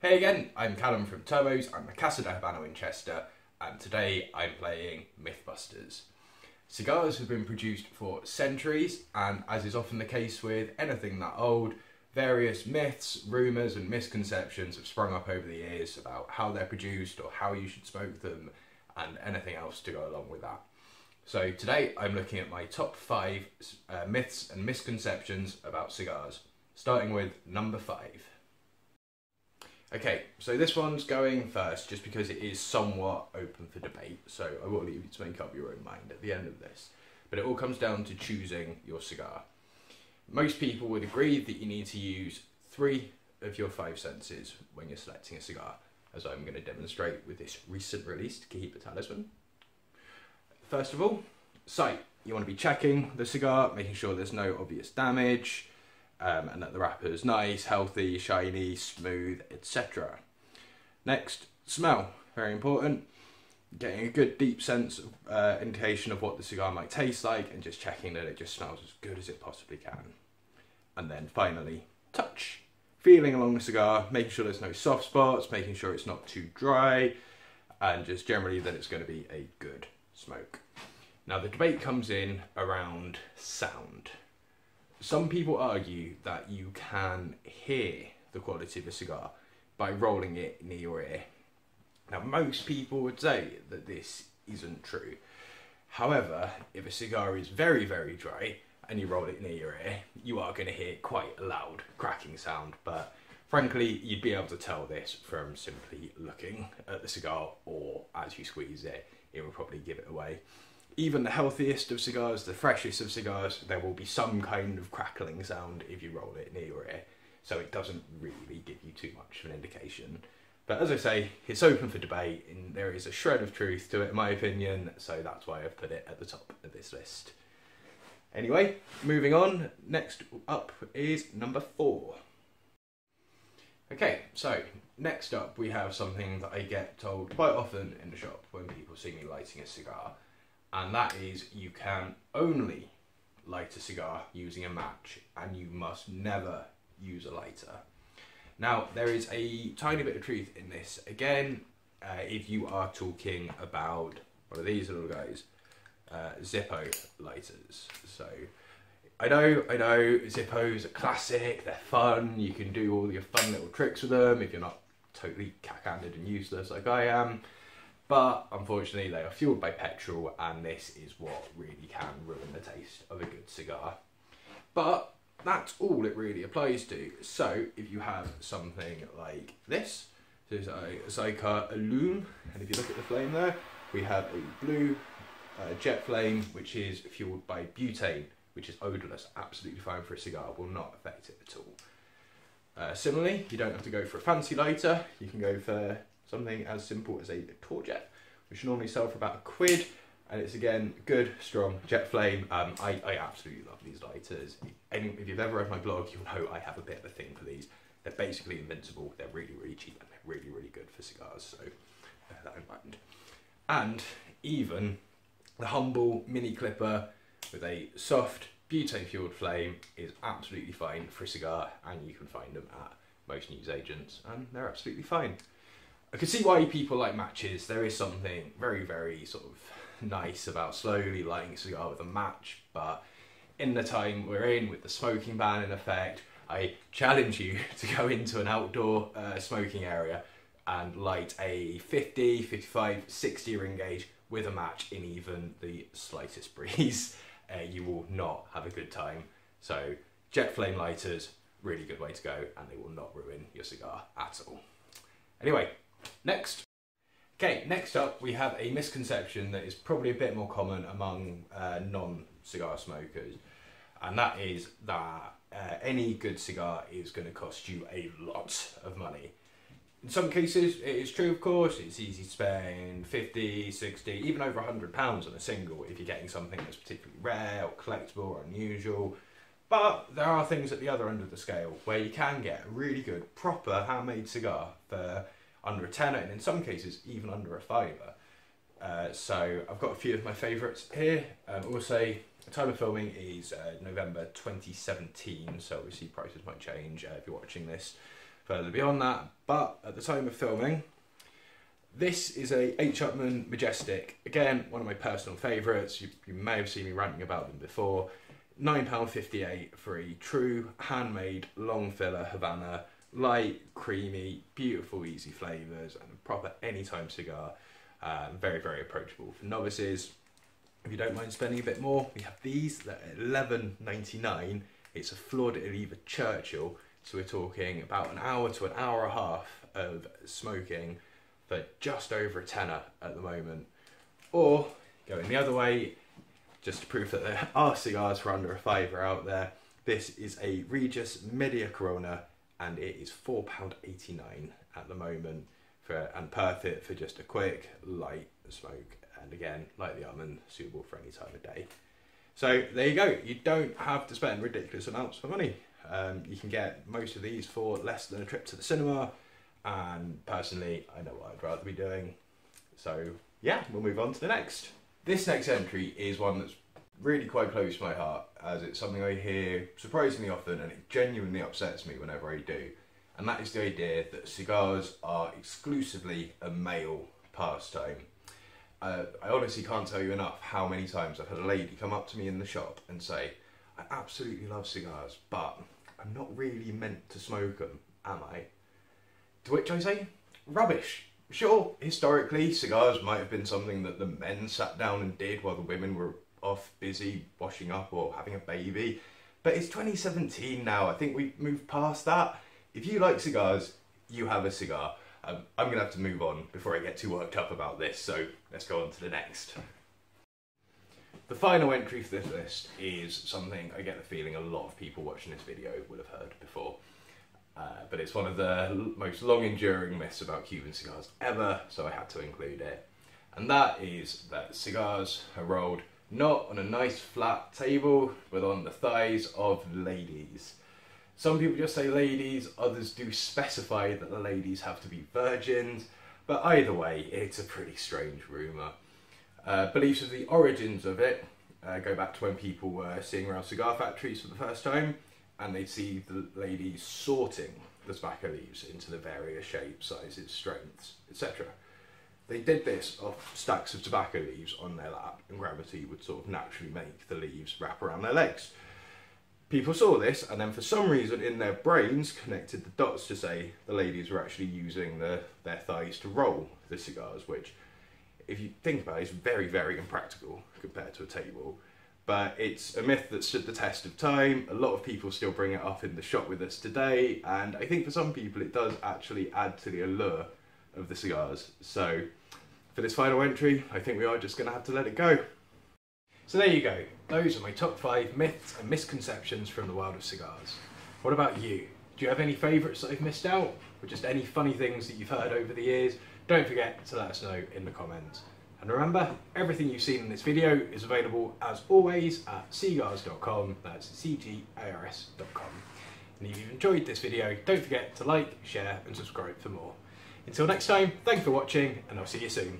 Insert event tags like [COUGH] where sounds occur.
Hey again, I'm Calum from Turmeaus, I'm a Casa del Habano in Chester, and today I'm playing Mythbusters. Cigars have been produced for centuries, and as is often the case with anything that old, various myths, rumours, and misconceptions have sprung up over the years about how they're produced or how you should smoke them, and anything else to go along with that. So today I'm looking at my top five uh, myths and misconceptions about cigars, starting with number five. Okay, so this one's going first just because it is somewhat open for debate, so I will leave you to make up your own mind at the end of this. But it all comes down to choosing your cigar. Most people would agree that you need to use three of your five senses when you're selecting a cigar, as I'm going to demonstrate with this recent released Cohiba Talisman. First of all, so You want to be checking the cigar, making sure there's no obvious damage, um, and that the wrapper is nice, healthy, shiny, smooth, etc. Next, smell, very important. Getting a good deep sense of uh, indication of what the cigar might taste like and just checking that it just smells as good as it possibly can. And then finally, touch. Feeling along the cigar, making sure there's no soft spots, making sure it's not too dry, and just generally that it's going to be a good smoke. Now the debate comes in around sound some people argue that you can hear the quality of a cigar by rolling it near your ear. Now, most people would say that this isn't true. However, if a cigar is very, very dry and you roll it near your ear, you are going to hear quite a loud cracking sound. But frankly, you'd be able to tell this from simply looking at the cigar or as you squeeze it, it will probably give it away even the healthiest of cigars, the freshest of cigars, there will be some kind of crackling sound if you roll it near your ear. So it doesn't really give you too much of an indication. But as I say, it's open for debate and there is a shred of truth to it in my opinion, so that's why I've put it at the top of this list. Anyway, moving on, next up is number four. Okay, so next up we have something that I get told quite often in the shop when people see me lighting a cigar and that is you can only light a cigar using a match and you must never use a lighter. Now, there is a tiny bit of truth in this. Again, uh, if you are talking about one of these little guys, uh, Zippo lighters. So, I know, I know, Zippos are classic, they're fun, you can do all your fun little tricks with them if you're not totally cack-handed and useless like I am. But unfortunately, they are fueled by petrol, and this is what really can ruin the taste of a good cigar. But that's all it really applies to. So if you have something like this, this is a Xikar Illume, and if you look at the flame there, we have a blue uh, jet flame, which is fueled by butane, which is odourless, absolutely fine for a cigar, will not affect it at all. Uh, similarly, you don't have to go for a fancy lighter, you can go for something as simple as a Torjet, which normally sell for about a quid. And it's again good, strong jet flame. Um, I, I absolutely love these lighters. Any, if you've ever read my blog, you'll know I have a bit of a thing for these. They're basically invincible. They're really, really cheap and they're really, really good for cigars. So bear that in mind. And even the humble mini clipper with a soft butane fueled flame is absolutely fine for a cigar and you can find them at most newsagents and they're absolutely fine. I can see why people like matches. There is something very, very sort of nice about slowly lighting a cigar with a match, but in the time we're in with the smoking ban in effect, I challenge you [LAUGHS] to go into an outdoor uh, smoking area and light a 50, 55, 60 ring gauge with a match in even the slightest breeze. Uh, you will not have a good time. So jet flame lighters, really good way to go and they will not ruin your cigar at all. Anyway, Next. Okay, next up we have a misconception that is probably a bit more common among uh, non-cigar smokers, and that is that uh, any good cigar is going to cost you a lot of money. In some cases, it is true, of course, it's easy to spend 50, 60, even over 100 pounds on a single if you're getting something that's particularly rare or collectible or unusual. But there are things at the other end of the scale where you can get a really good, proper handmade cigar for under a tenner and in some cases even under a fiver. Uh, so I've got a few of my favourites here. Um, also, time of filming is uh, November 2017, so obviously prices might change uh, if you're watching this further beyond that. But at the time of filming, this is a H. Upmann Majestic. Again, one of my personal favourites. You, you may have seen me ranting about them before. £9.58 for a true handmade long filler Havana. Light, creamy, beautiful, easy flavours, and a proper anytime cigar. Um, very, very approachable for novices. If you don't mind spending a bit more, we have these that are $11.99. It's a Flor d'Oliva Churchill, so we're talking about an hour to an hour and a half of smoking for just over a tenner at the moment. Or going the other way, just to prove that there [LAUGHS] are cigars for under a fiver out there, this is a Regius Media Corona and it is £4.89 at the moment for and perfect for just a quick light smoke and again like the Upmann suitable for any time of day. So there you go. You don't have to spend ridiculous amounts of money um, you can get most of these for less than a trip to the cinema and personally I know what I'd rather be doing so yeah we'll move on to the next this next entry is one that's really quite close to my heart as it's something I hear surprisingly often and it genuinely upsets me whenever I do and that is the idea that cigars are exclusively a male pastime. Uh, I honestly can't tell you enough how many times I've had a lady come up to me in the shop and say, I absolutely love cigars, but I'm not really meant to smoke them, am I? To which I say, rubbish. Sure, historically, cigars might have been something that the men sat down and did while the women were off busy washing up or having a baby. But it's 2017 now. I think we've moved past that if you like cigars, you have a cigar. Um, I'm going to have to move on before I get too worked up about this, so let's go on to the next. The final entry for this list is something I get the feeling a lot of people watching this video will have heard before. Uh, but it's one of the most long enduring myths about Cuban cigars ever, so I had to include it. And that is that cigars are rolled not on a nice flat table, but on the thighs of ladies. Some people just say ladies, others do specify that the ladies have to be virgins, but either way, it's a pretty strange rumour. Uh, beliefs of the origins of it uh, go back to when people were seeing around cigar factories for the first time and they'd see the ladies sorting the tobacco leaves into the various shapes, sizes, strengths, etc. They did this off stacks of tobacco leaves on their lap, and gravity would sort of naturally make the leaves wrap around their legs people saw this and then for some reason in their brains connected the dots to say the ladies were actually using the, their thighs to roll the cigars, which if you think about it, it is very, very impractical compared to a table. But it's a myth that stood the test of time. A lot of people still bring it up in the shop with us today, and I think for some people it does actually add to the allure of the cigars. So for this final entry, I think we are just going to have to let it go. So there you go. Those are my top five myths and misconceptions from the world of cigars. What about you? Do you have any favourites that I've missed out? Or just any funny things that you've heard over the years? Don't forget to let us know in the comments. And remember, everything you've seen in this video is available as always at cgars.com, that's C-G-A-R-S.com. And if you've enjoyed this video, don't forget to like, share and subscribe for more. Until next time, thanks for watching and I'll see you soon.